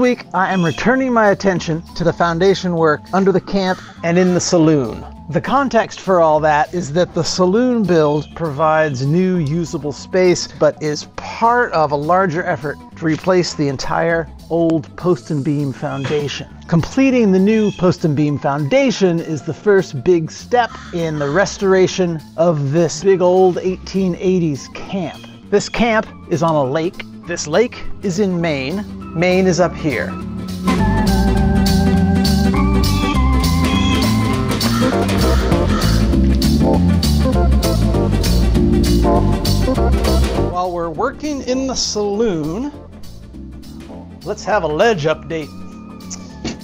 week, I am returning my attention to the foundation work under the camp and in the saloon. The context for all that is that the saloon build provides new usable space, but is part of a larger effort to replace the entire old post and beam foundation. Completing the new post and beam foundation is the first big step in the restoration of this big old 1880s camp. This camp is on a lake. This lake is in Maine. Maine is up here. While we're working in the saloon, let's have a ledge update.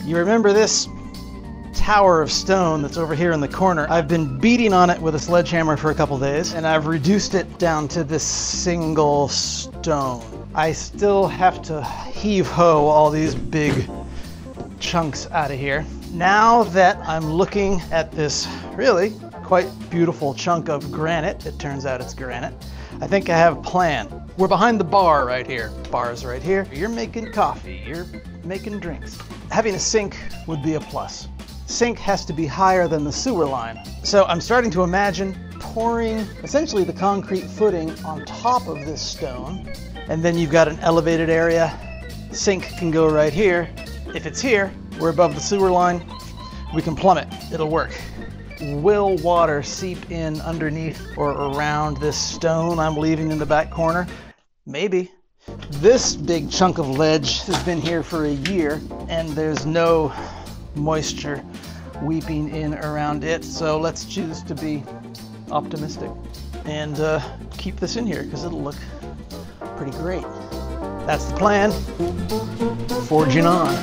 You remember this tower of stone that's over here in the corner? I've been beating on it with a sledgehammer for a couple days, and I've reduced it down to this single stone. I still have to heave ho all these big chunks out of here. Now that I'm looking at this really quite beautiful chunk of granite, it turns out it's granite, I think I have a plan. We're behind the bar right here. Bar's right here. You're making coffee, you're making drinks. Having a sink would be a plus. Sink has to be higher than the sewer line. So I'm starting to imagine pouring essentially the concrete footing on top of this stone. And then you've got an elevated area. Sink can go right here. If it's here, we're above the sewer line, we can plumb it. It'll work. Will water seep in underneath or around this stone I'm leaving in the back corner? Maybe. This big chunk of ledge has been here for a year and there's no moisture weeping in around it. So let's choose to be optimistic and uh, keep this in here because it'll look pretty great. That's the plan. Forging on.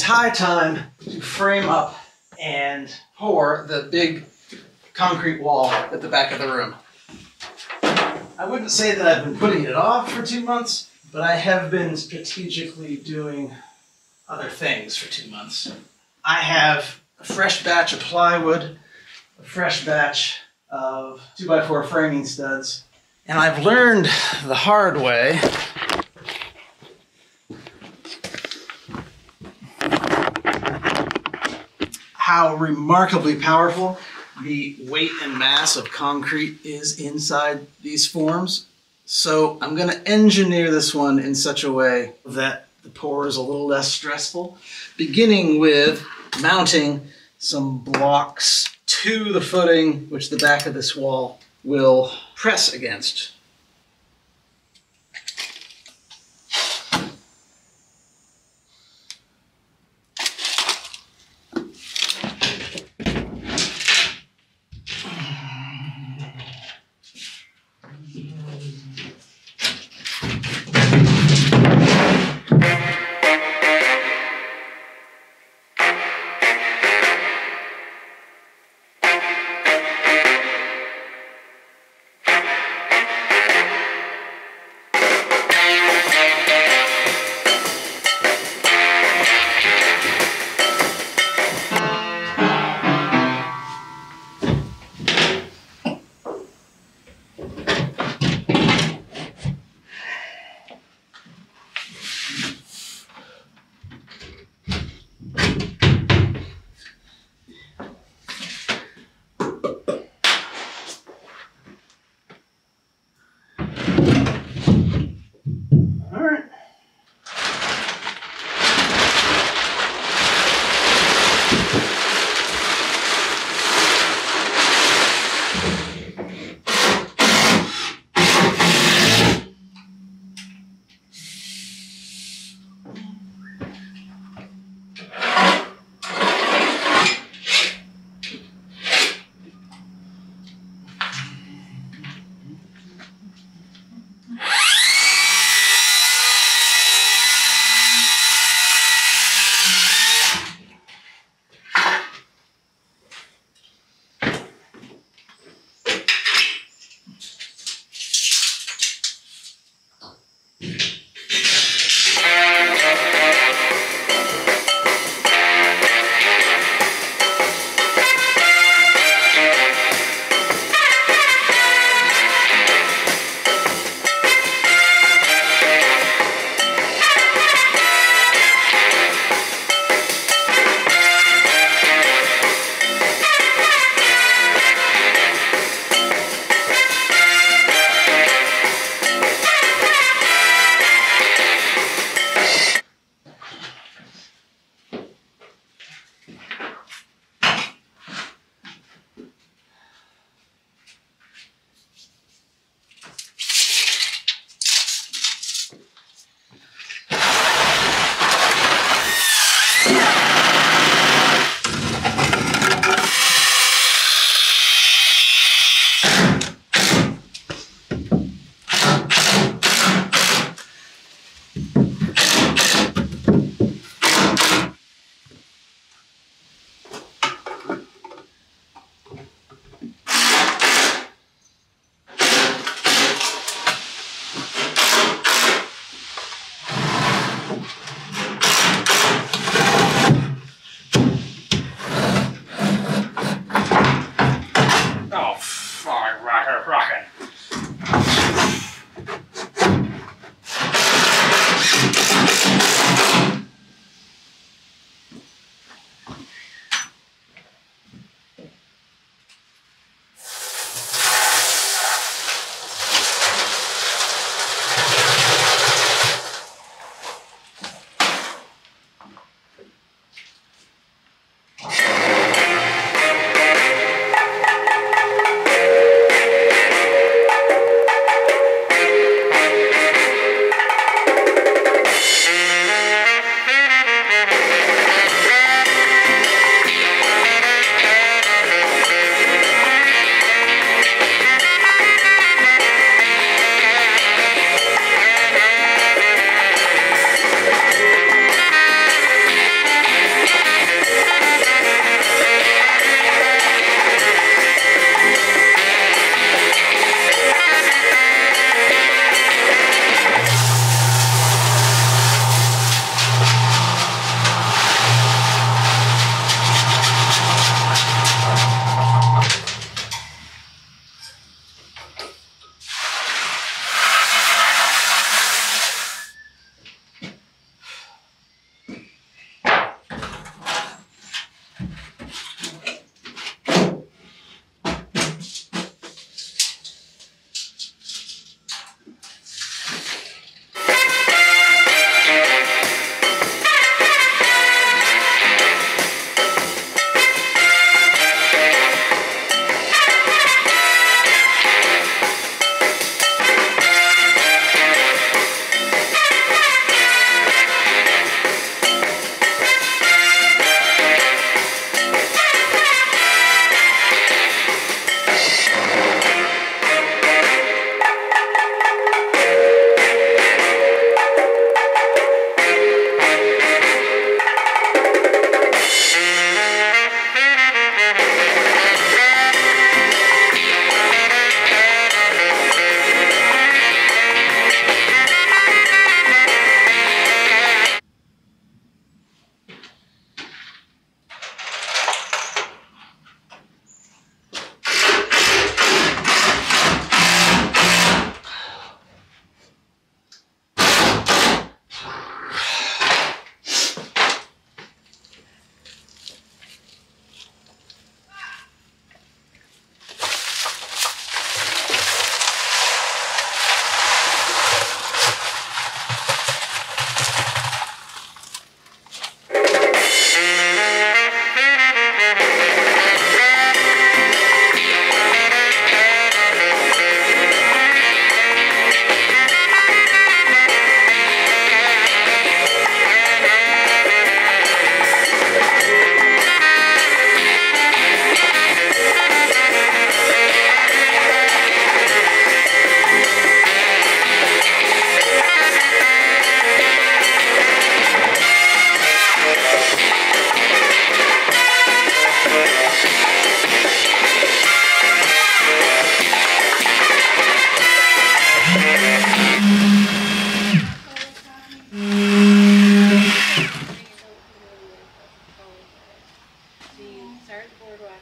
Is high time to frame up and pour the big concrete wall at the back of the room. I wouldn't say that I've been putting it off for two months, but I have been strategically doing other things for two months. I have a fresh batch of plywood, a fresh batch of 2x4 framing studs, and I've learned the hard way how remarkably powerful the weight and mass of concrete is inside these forms. So I'm going to engineer this one in such a way that the pour is a little less stressful, beginning with mounting some blocks to the footing which the back of this wall will press against.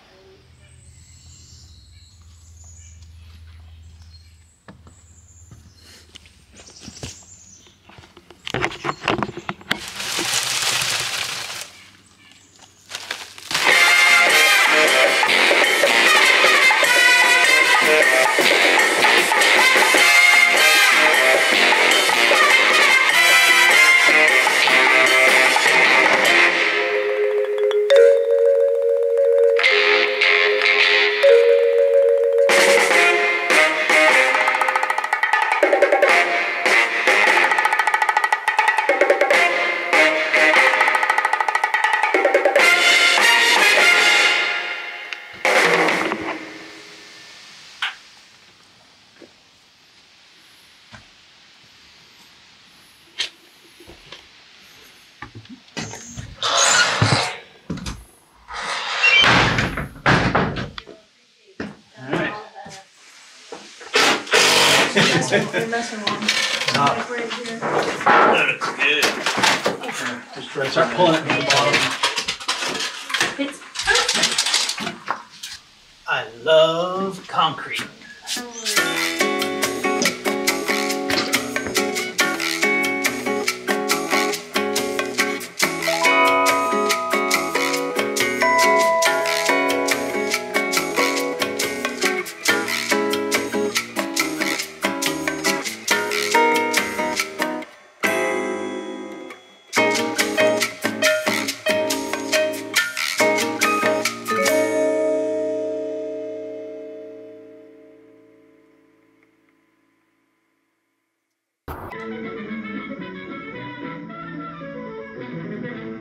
Exactly. You're missing one. Like right here. Good. Just try, start pulling it from the bottom. It's I love concrete.